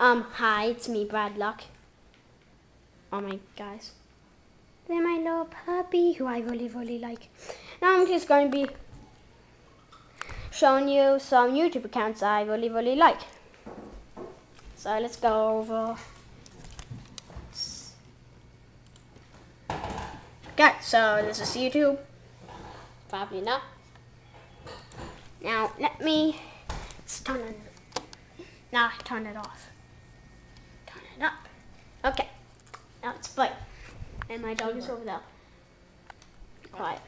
Um, hi, it's me, Brad Luck. Oh my guys. They're my little puppy who I really, really like. Now I'm just going to be showing you some YouTube accounts I really, really like. So let's go over. Okay, so this is YouTube. Probably not. Now let me turn it. Now turn it off. Turn it up. Okay. Play. And my dog is over there. Be quiet.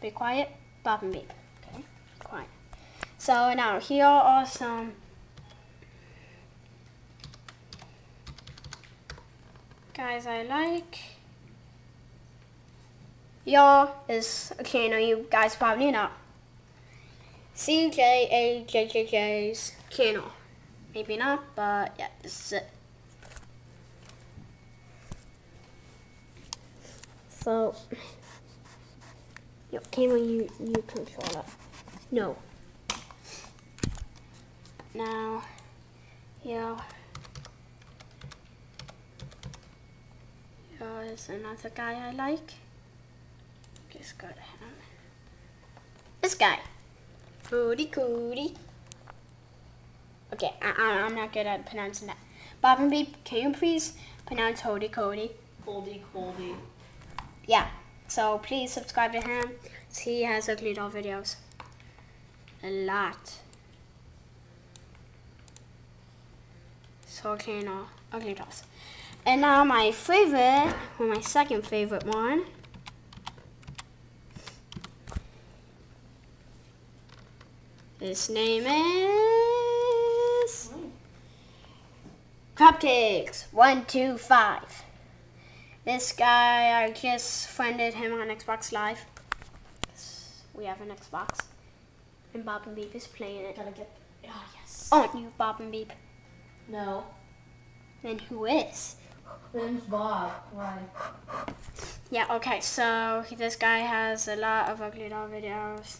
Be quiet. Bob and beep. Okay. Quiet. So now here are some guys I like. Y'all is a channel you guys probably know. CJAJJJ's channel. Maybe not, but yeah, this is it. So, yo, camera, you, you control it. No. Now, yeah. Here's another guy I like. Just go to him. This guy. Cody Cody. Okay, I, I, I'm not good at pronouncing that. Bob and Beep, can you please pronounce Hody Cody? Coldy, Coldy. Yeah, so please subscribe to him. He has ugly doll videos. A lot. So channel, ugly dolls. And now my favorite, or my second favorite one, His name is Cupcakes one two five. This guy, I just friended him on Xbox Live. We have an Xbox, and Bob and Beep is playing it. Gotta get. Ah, yes. Aren't you Bob and Beep? No. Then who is? Then Bob. Why? Yeah, okay, so this guy has a lot of ugly doll videos.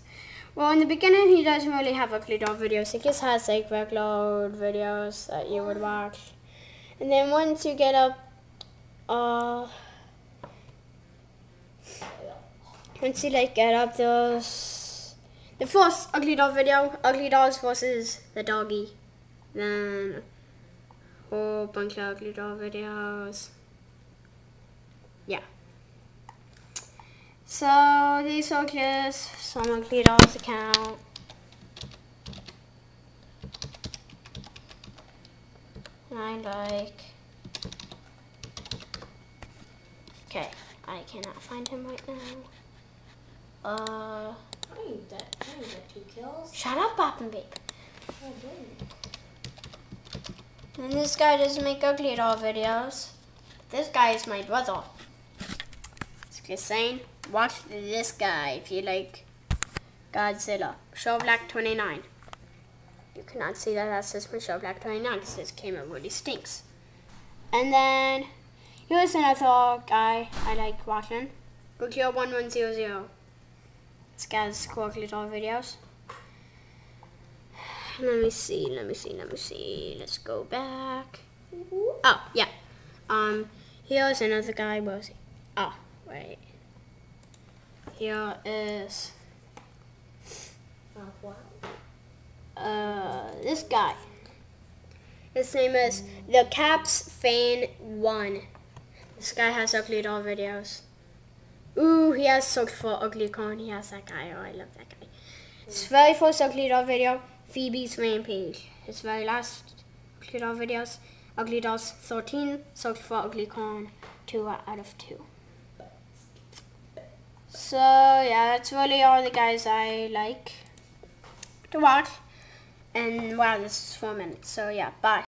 Well, in the beginning, he doesn't really have ugly doll videos. He just has like regular videos that you would watch. And then once you get up, uh, once you like get up those, the first ugly doll video, ugly dolls versus the doggy, then whole bunch of ugly doll videos. Yeah. So these are just some ugly dolls account. I like. Okay, I cannot find him right now. Uh. I I two kills. Shut up, Bop and Babe. Oh, and this guy doesn't make ugly doll videos. This guy is my brother. It's just saying, watch this guy if you like Godzilla. Show Black 29. You cannot see that that says Michelle Black 29 because this camera really stinks. And then, here's another guy I like watching. Gokyo1100. Skaz Squawkleton videos. Let me see, let me see, let me see. Let's go back. Oh, yeah. Um, here's another guy. Where was he? Oh, wait. Here is. Uh, this guy. His name is The Caps Fan 1. This guy has uploaded all videos. Ooh, he has search for ugly corn. He has that guy. Oh, I love that guy. His very first ugly doll video, Phoebe's Rampage. His very last ugly doll videos, Ugly Dolls 13, sucked for ugly corn. Two out of two. So yeah, that's really all the guys I like to watch. And wow, this is four minutes. So yeah, bye.